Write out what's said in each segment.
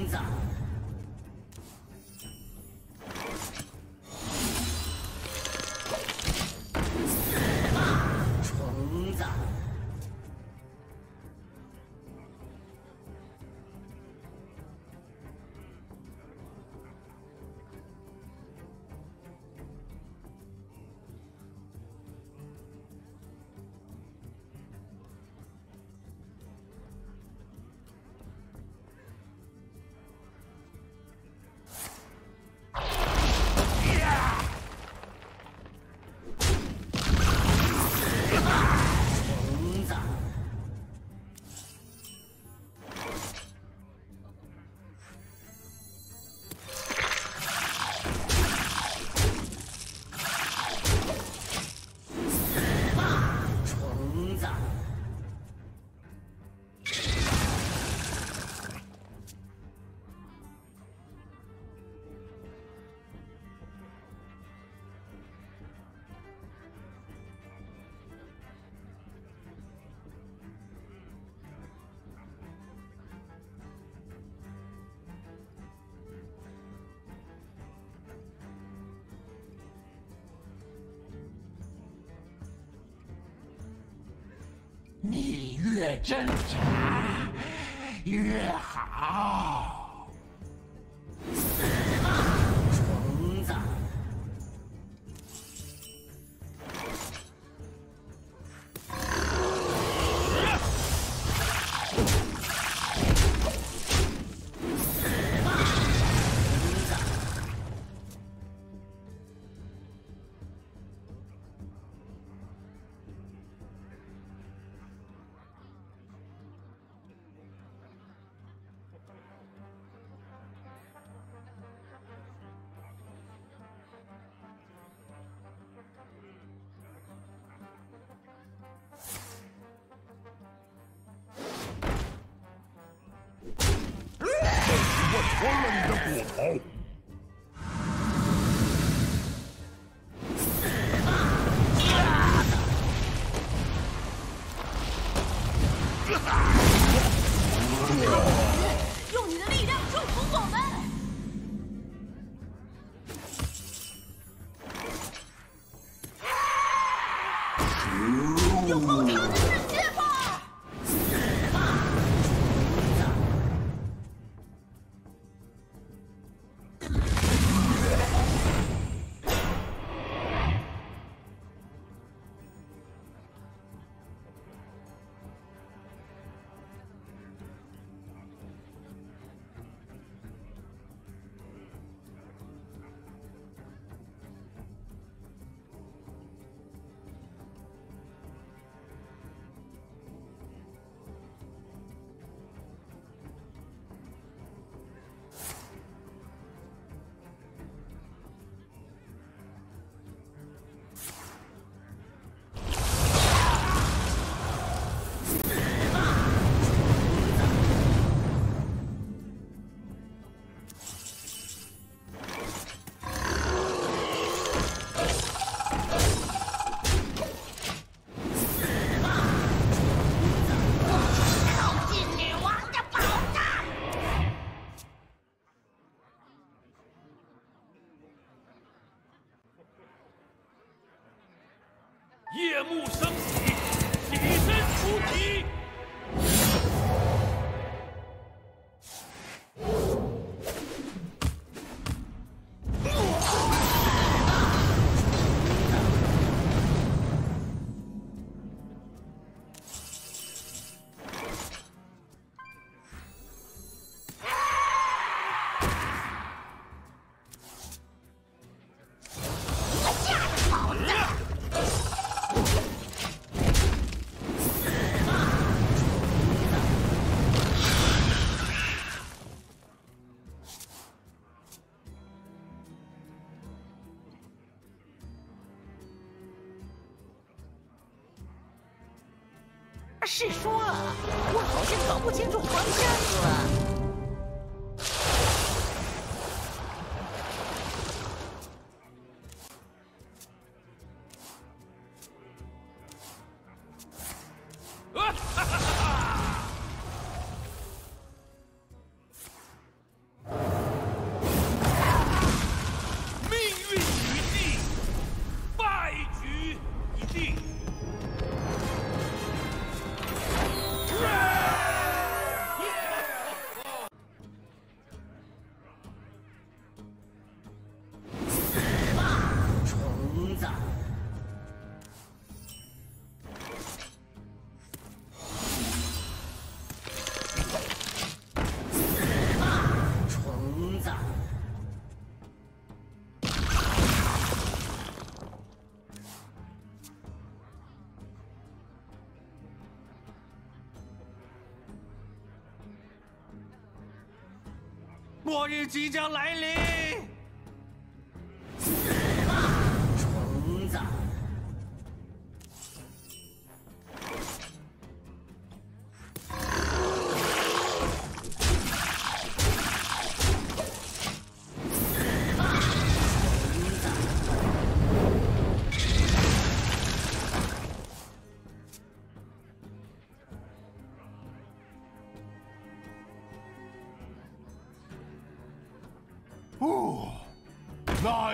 名字。越挣扎。越好。是说我好像搞不清楚方向了末日即将来临！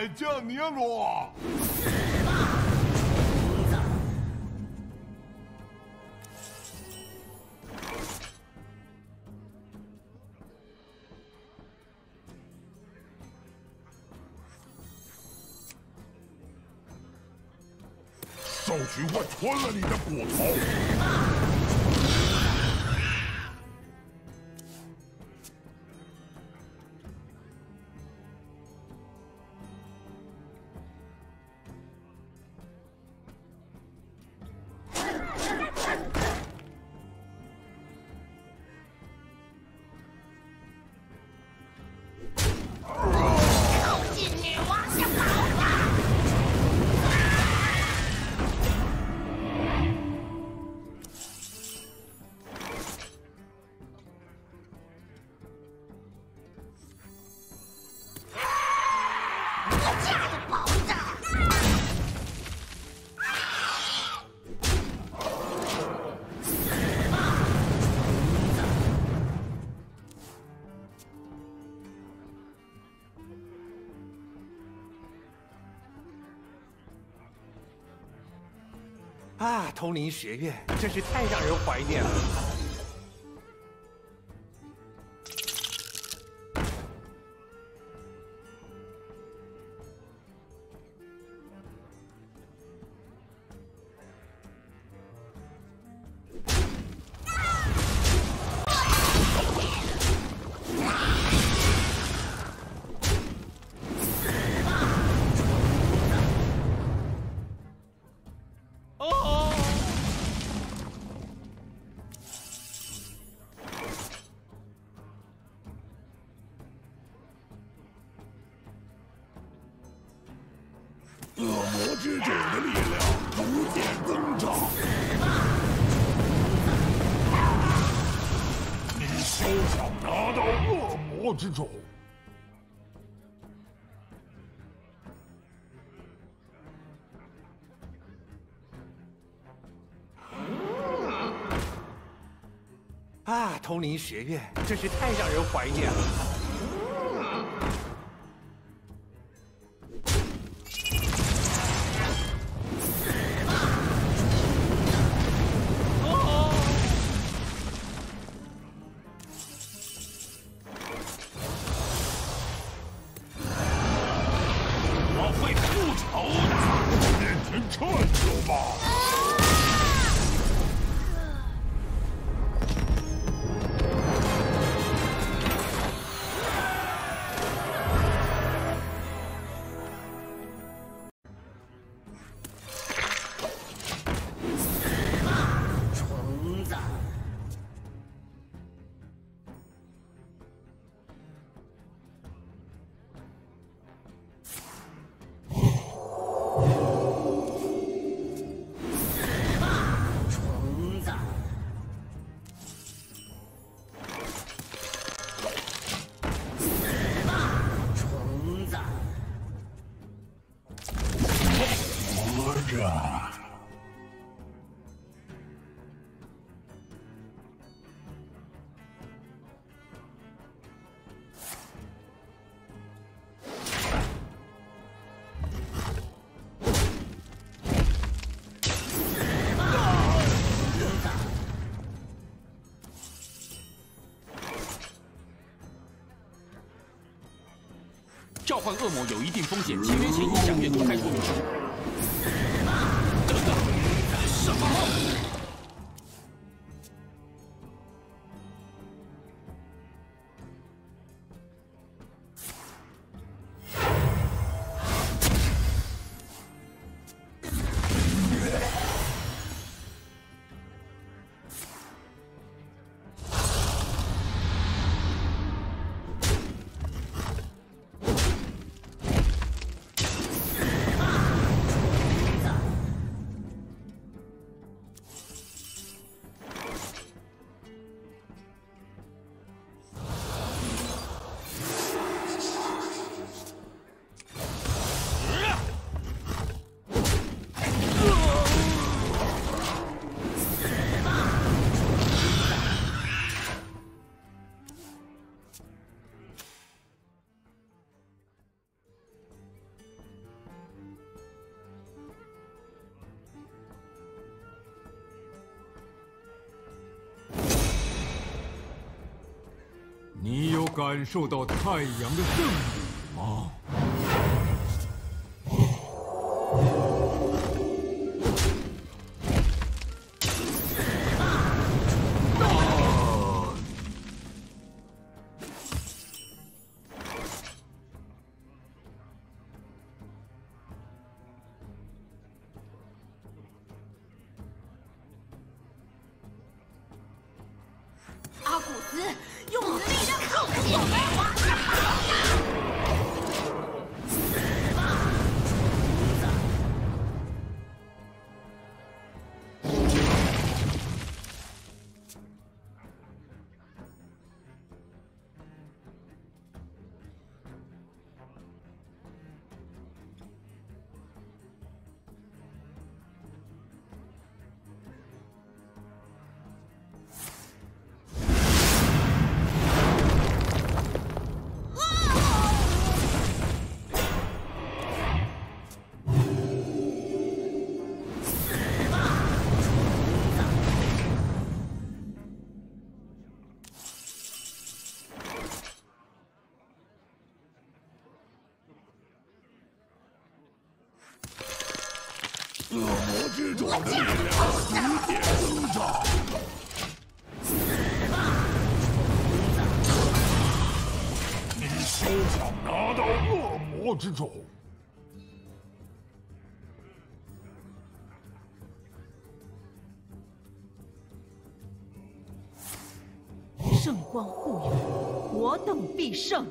乃将尼罗，早去我吞了你的骨头！啊，通灵学院真是太让人怀念了。哦，的力量逐渐增长。你休想拿到恶魔之种！啊，通灵学院真是太让人怀念了。召唤恶魔有一定风险，签约前应详阅公开说明书。感受到太阳的圣恶魔之种的力量逐渐增长。你休想拿到恶魔之种！圣光护佑，我等必胜。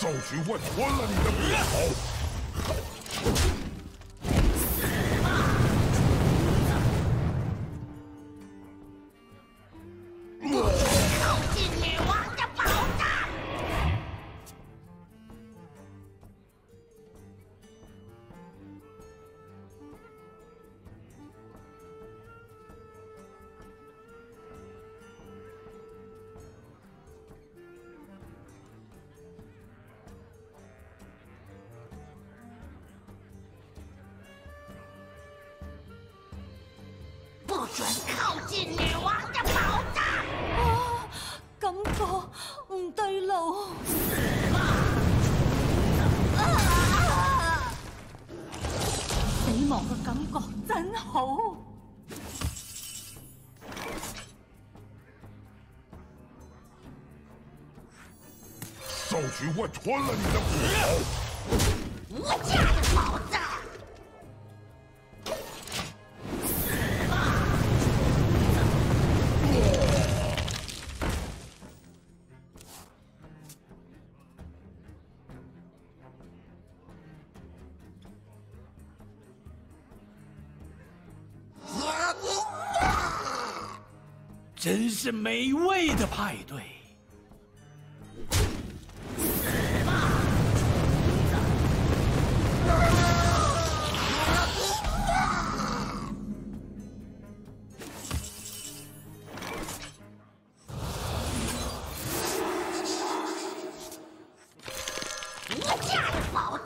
赵群会吞了你的皮袍！靠近女王的宝藏。啊，感觉唔对路。死亡，啊！嘅感觉真好。少局怪吞了你的骨。无价。是美味的派对，死吧！我驾的宝。